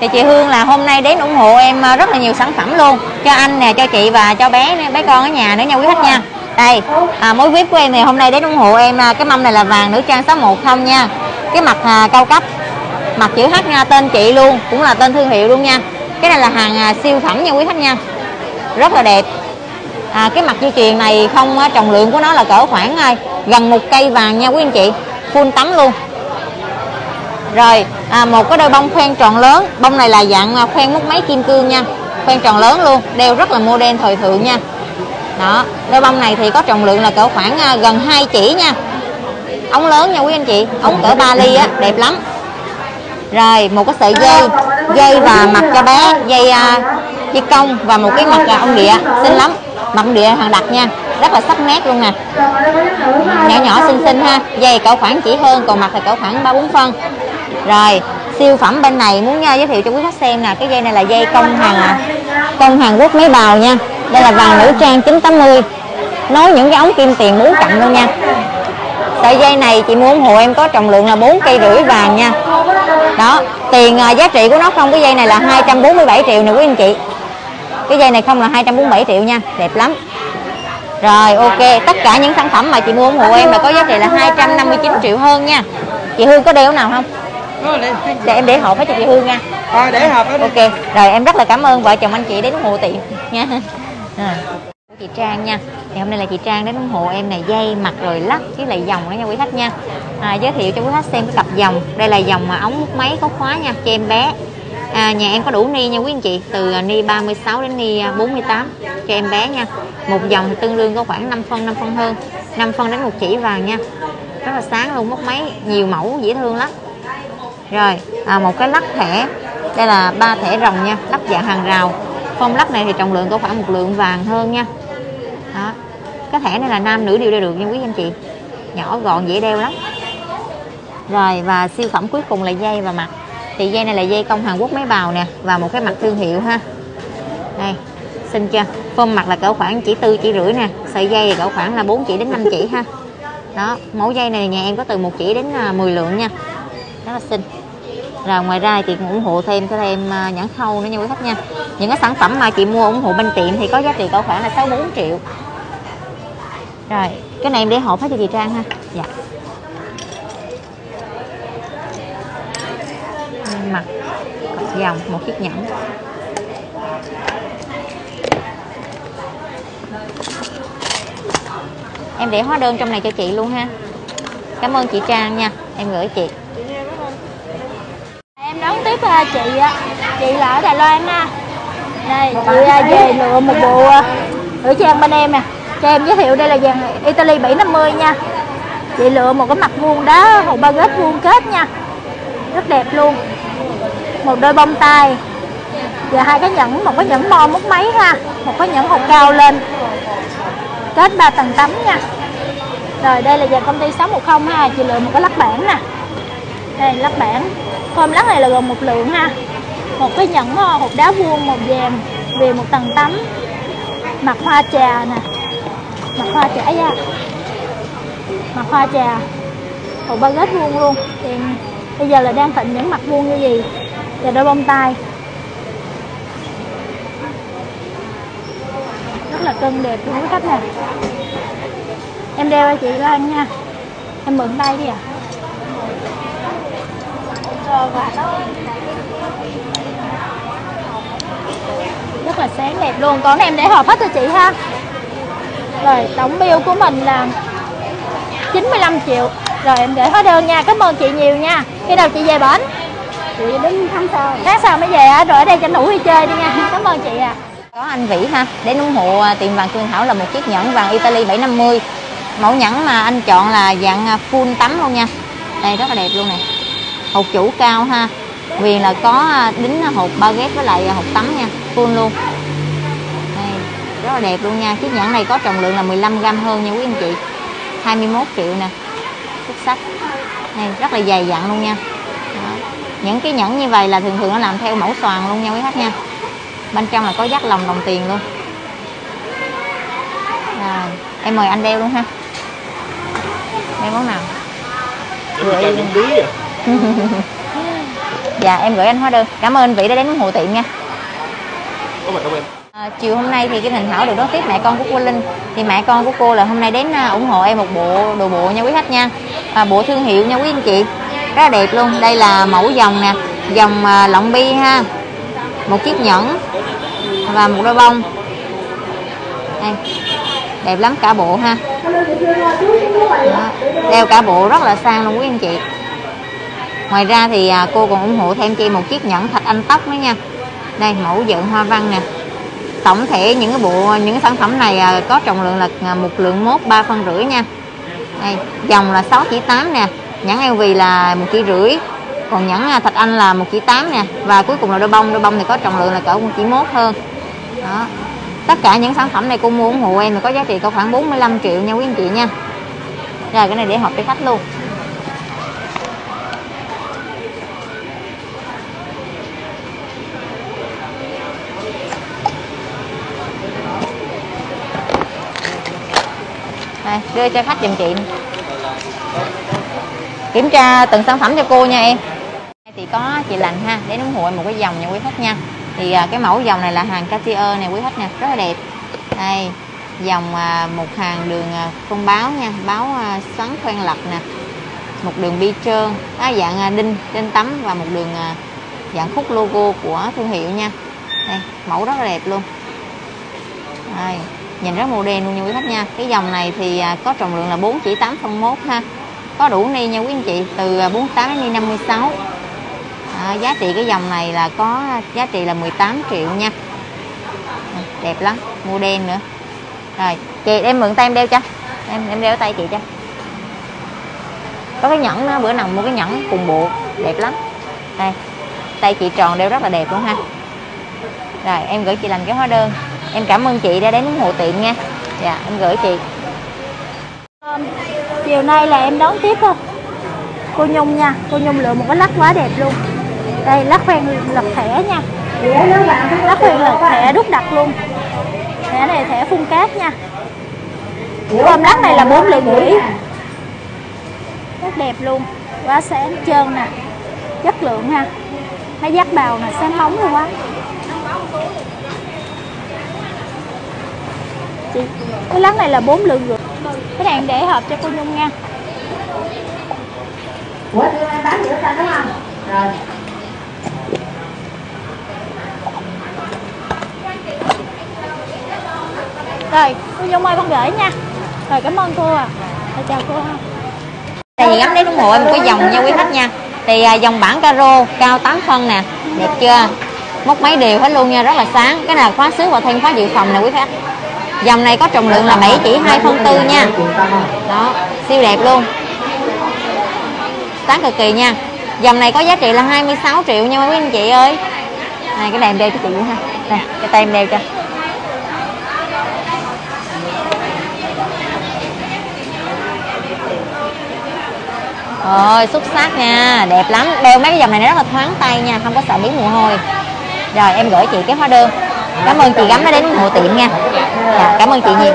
thì chị Hương là hôm nay đến ủng hộ em ờ, rất là nhiều sản phẩm luôn. Cho anh nè cho chị và cho bé bé con ở nhà nữa nha quý khách nha. Đây à, mối vip của em thì hôm nay đến ủng hộ em ờ, cái mâm này là vàng nữ trang 610 nha. Cái mặt à, cao cấp mặt chữ H nha tên chị luôn cũng là tên thương hiệu luôn nha. Cái này là hàng à, siêu phẩm nha quý khách nha. Rất là đẹp. À, cái mặt dây chuyền này không ờ, trọng lượng của nó là cỡ khoảng à, gần một cây vàng nha quý anh chị. Full tấm luôn rồi à, một cái đôi bông khoen tròn lớn. Bông này là dạng à, khoen mút máy kim cương nha. Khoen tròn lớn luôn đeo rất là modern thời thượng nha. Đó đôi bông này thì có trọng lượng là cỡ khoảng à, gần 2 chỉ nha. Ống lớn nha quý anh chị ống cỡ 3 ly á đẹp lắm. Rồi một cái sợi dây dây và mặt cho bé dây à, dây và một cái mặt à, ông địa. Xinh lắm mặt ông địa hàng đặt nha. Rất là sắc nét luôn nè. Nhỏ nhỏ xinh xinh ha dây cỡ khoảng chỉ hơn còn mặt thì cỡ khoảng ba bốn phân rồi siêu phẩm bên này muốn nha, giới thiệu cho quý khách xem nè cái dây này là dây công hàng à. công Hàn Quốc mấy bào nha. Đây là vàng nữ trang 980 nối những cái ống kim tiền muốn cạnh luôn nha. Sợi dây này chị mua ủng hộ em có trọng lượng là 4 cây rưỡi vàng nha. Đó tiền ờ, giá trị của nó không? Cái dây này là 247 triệu nè quý anh chị. Cái dây này không là 247 triệu nha đẹp lắm. Rồi ok tất cả những sản phẩm mà chị mua ủng hộ em là có giá trị là 259 triệu hơn nha. Chị Hương có đeo nào không? Để em để hộp hết cho chị Hương nha. Thôi để hộp hết ok rồi em rất là cảm ơn vợ chồng anh chị đến ủng hộ tiệm nha. À. chị Trang nha. Thì hôm nay là chị Trang đến ủng hộ em này dây mặt rồi lắc với lại dòng đó nha quý khách nha. À, giới thiệu cho quý khách xem cái cặp dòng. Đây là dòng mà ống mút máy có khóa nha cho em bé. À, nhà em có đủ ni nha quý anh chị. Từ à, ni 36 đến ni à, 48 cho em bé nha. Một dòng tương đương có khoảng 5 phân 5 phân hơn. 5 phân đến một chỉ vàng nha. Rất là sáng luôn móc máy nhiều mẫu dễ thương lắm rồi à, một cái lắc thẻ. Đây là ba thẻ rồng nha lắc dạng hàng rào. Phong lắc này thì trọng lượng có khoảng một lượng vàng hơn nha. Đó. Cái thẻ này là nam nữ đều đeo được nha quý anh chị. Nhỏ gọn dễ đeo lắm. Rồi và siêu phẩm cuối cùng là dây và mặt. Thì dây này là dây công Hàn Quốc máy bào nè và một cái mặt thương hiệu ha. Đây xinh chưa? Phong mặt là cỡ khoảng chỉ tư chỉ rưỡi nè. Sợi dây thì cỡ khoảng là 4 chỉ đến 5 chỉ ha. Đó mẫu dây này nhà em có từ một chỉ đến à, 10 lượng nha. Rất là xinh rồi ngoài ra chị cũng ủng hộ thêm cho thêm à, nhãn khâu nữa nha quý khách nha. Những cái sản phẩm mà chị mua ủng hộ bên tiệm thì có giá trị cỡ khoảng là 64 triệu. Rồi, cái này em để hộp hết cho chị Trang ha. Dạ. Mặt vòng dòng, một chiếc nhẫn. Em để hóa đơn trong này cho chị luôn ha. Cảm ơn chị Trang nha. Em gửi chị tiếp à, chị á, chị là ở Đài Loan ha. Đây, chị à, về lựa một bộ à, nữ trang bên em nè. Cho em giới thiệu đây là dàn Italy 750 nha. Chị lựa một cái mặt vuông đá hộp ba ghét vuông kết nha. Rất đẹp luôn. Một đôi bông tai và hai cái nhẫn, một cái nhẫn mo mút máy ha, một cái nhẫn hộp cao lên. Kết ba tầng tấm nha. Rồi đây là dàn công ty 610 ha, chị lựa một cái lắc bản nè. Đây lắc bản hôm lắc này là gồm một lượng ha. Một cái nhẫn ờ, hộp đá vuông màu vàng, Về một tầng tắm. Mặt hoa trà nè. Mặt hoa trà da Mặt hoa trà. Hộp ba ghét vuông luôn. Thì Bây giờ là đang thịnh những mặt vuông như gì? Và đôi bông tai. Rất là cân đẹp luôn quý khách nè. Em đeo cho chị Lan nha. Em mượn tay đi à rất là sáng đẹp luôn. Còn em để hộp hết cho chị ha. Rồi tổng bill của mình là 95 triệu. Rồi em gửi hóa đơn nha. Cảm ơn chị nhiều nha. Khi nào chị về bển? Chị đến tháng sau. Tháng sau mới về á. Rồi ở đây tranh thủ đi chơi đi nha. Cảm ơn chị ạ. Có anh Vĩ ha. Đến ủng hộ à, tiệm vàng Phương Thảo là một chiếc nhẫn vàng Italy 750 mẫu nhẫn mà anh chọn là dạng à, full tấm luôn nha. Đây rất là đẹp luôn nè hộp chủ cao ha. Viền là có à, đính hộp bao ghép với lại hộp tấm nha full luôn. Đây rất là đẹp luôn nha. Chiếc nhẫn này có trọng lượng là 15 gram hơn nha quý anh chị. 21 triệu nè xuất sắc. Này rất là dày dặn luôn nha. Đó. những cái nhẫn như vậy là thường thường nó làm theo mẫu xoàn luôn nha quý khách nha. Bên trong là có dắt lòng đồng tiền luôn. Rồi em mời anh đeo luôn ha. Đeo món nào? Em cầm bí à? dạ em gửi anh hóa đơn. Cảm ơn vị đã đến ủng hộ tiệm nha À, chiều hôm nay thì Kim Thành Thảo được đón tiếp mẹ con của cô Linh. Thì mẹ con của cô là hôm nay đến à, ủng hộ em một bộ đồ bộ nha quý khách nha. À, bộ thương hiệu nha quý anh chị. Rất là đẹp luôn. Đây là mẫu dòng nè. Dòng à, lọng bi ha. Một chiếc nhẫn và một đôi bông. Đây. Đẹp lắm cả bộ ha. Đó. đeo cả bộ rất là sang luôn quý anh chị ngoài ra thì à, cô còn ủng hộ thêm chị một chiếc nhẫn thạch anh tóc nữa nha. Đây, mẫu dựng hoa văn nè. Tổng thể những cái bộ, những cái sản phẩm này à, có trọng lượng là à, một lượng mốt ba phân rưỡi nha. Đây, dòng là 6 chỉ 8 nè. Nhẫn LV là một chỉ rưỡi. Còn nhẫn thạch anh là một chỉ 8 nè. Và cuối cùng là đôi bông. Đôi bông thì có trọng lượng là cỡ một chỉ mốt hơn. Đó. Tất cả những sản phẩm này cô mua ủng hộ em thì có giá trị có khoảng 45 triệu nha quý anh chị nha. Rồi, cái này để hộp cho khách luôn. Đây, đưa cho khách giùm chị. Kiểm tra từng sản phẩm cho cô nha em. Thì có chị lành ha để ủng hội một cái dòng nha quý khách nha. Thì à, cái mẫu dòng này là hàng Cartier này quý khách nè rất là đẹp. Đây dòng à, một hàng đường à, con báo nha báo à, xoắn khoen lật nè. Một đường bi trơn đó, dạng à, đinh trên tấm và một đường à, dạng khúc logo của thương hiệu nha. Đây mẫu rất là đẹp luôn. Đây nhìn rất màu đen luôn nha quý khách nha. Cái dòng này thì à, có trọng lượng là 4 chỉ 8 phân 1 ha. Có đủ ni nha quý anh chị từ à, 48 đến 56 à, giá trị cái dòng này là có à, giá trị là 18 triệu nha. Ừ, đẹp lắm mua đen nữa. Rồi chị em mượn tay em đeo cho. Em em đeo tay chị cho. Có cái nhẫn đó, bữa nào mua cái nhẫn cùng bộ đẹp lắm. Đây tay chị tròn đeo rất là đẹp luôn ha. Rồi em gửi chị làm cái hóa đơn em cảm ơn chị đã đến ủng hộ tiệm nha. Dạ em gửi chị. Chiều nay là em đón tiếp thôi. Cô Nhung nha, cô Nhung lựa một cái lắc quá đẹp luôn. Đây, lắc khoen lật thẻ nha. Lắc khoen lật thẻ đúc đặt luôn. Thẻ này thẻ phun cát nha. Con lắc này là bốn lượng rưỡi. Rất đẹp luôn. Quá sáng trơn nè. Chất lượng ha. Mấy giác bào nè, sáng bóng luôn quá. Chị. Cái lắc này là bốn lượng rưỡi. Cái này để hộp cho cô Nhung nha. Ủa em bán giữa đúng không? Rồi. Rồi cô Nhung ơi con gửi nha. Rồi cảm ơn cô à rồi, chào cô ha. Đây thì gắm đến ủng hộ em một cái dòng nha quý khách nha. Thì à, dòng bản caro cao 8 phân nè. Đẹp chưa? Móc máy đều hết luôn nha rất là sáng. Cái nào khóa xứ và thêm khóa dự phòng nè quý khách dòng này có trọng lượng là 7 chỉ 2 phân tư nha. Đó, siêu đẹp luôn. Sáng cực kỳ nha. Dòng này có giá trị là 26 triệu nha quý anh chị ơi. Này, cái này em đeo cho chị ha. Đây cái tay em đeo cho. Rồi, xuất sắc nha. Đẹp lắm. Đeo mấy cái dòng này nó rất là thoáng tay nha, Không có sợ biến mồ hôi. Rồi, em gửi chị cái hóa đơn. Cảm ơn chị gắm đã đến ủng hộ tiệm nha. Dạ, Cảm ơn chị nhiều.